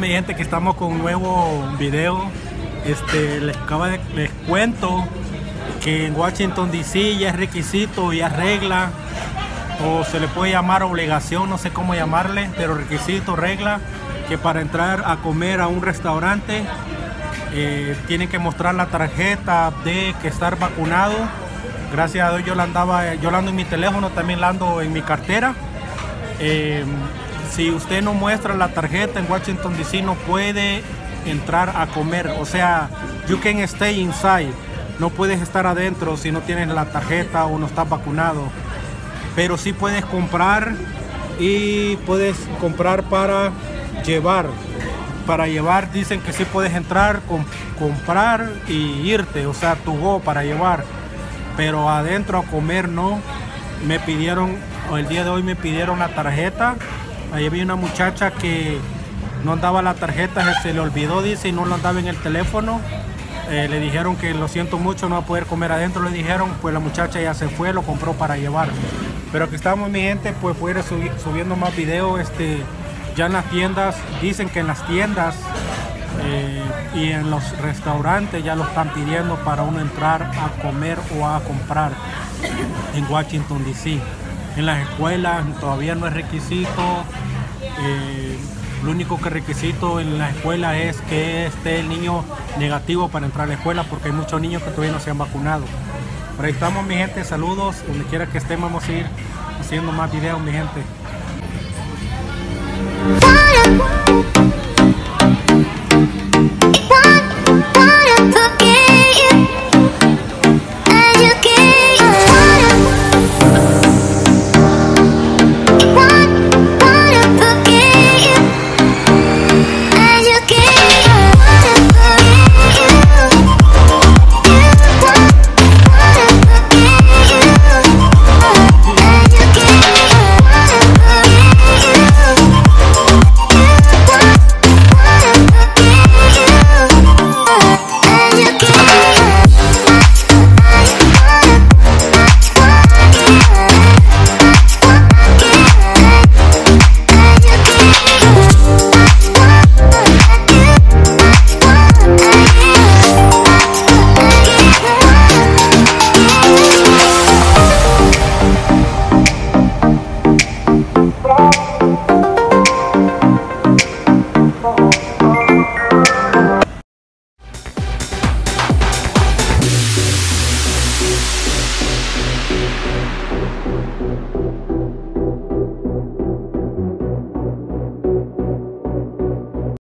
mi gente que estamos con un nuevo video. Este les acaba de, les cuento que en Washington DC ya es requisito es regla o se le puede llamar obligación no sé cómo llamarle pero requisito regla que para entrar a comer a un restaurante eh, tienen que mostrar la tarjeta de que estar vacunado gracias a Dios yo la andaba yo la ando en mi teléfono también la ando en mi cartera eh, si usted no muestra la tarjeta en Washington DC no puede entrar a comer. O sea, you can stay inside. No puedes estar adentro si no tienes la tarjeta o no estás vacunado. Pero sí puedes comprar y puedes comprar para llevar. Para llevar dicen que sí puedes entrar, comprar y irte. O sea, tu go para llevar. Pero adentro a comer no. Me pidieron, el día de hoy me pidieron la tarjeta Ahí había una muchacha que no andaba la tarjeta, se le olvidó, dice, y no lo andaba en el teléfono. Eh, le dijeron que lo siento mucho, no va a poder comer adentro, le dijeron, pues la muchacha ya se fue, lo compró para llevar. Pero aquí estamos mi gente, pues a ir subiendo más videos, este, ya en las tiendas, dicen que en las tiendas eh, y en los restaurantes ya lo están pidiendo para uno entrar a comer o a comprar en Washington DC en las escuelas todavía no es requisito. Eh, lo único que requisito en la escuela es que esté el niño negativo para entrar a la escuela porque hay muchos niños que todavía no se han vacunado. Pero ahí estamos mi gente, saludos, donde quiera que estemos vamos a ir haciendo más videos mi gente. Thank